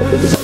Música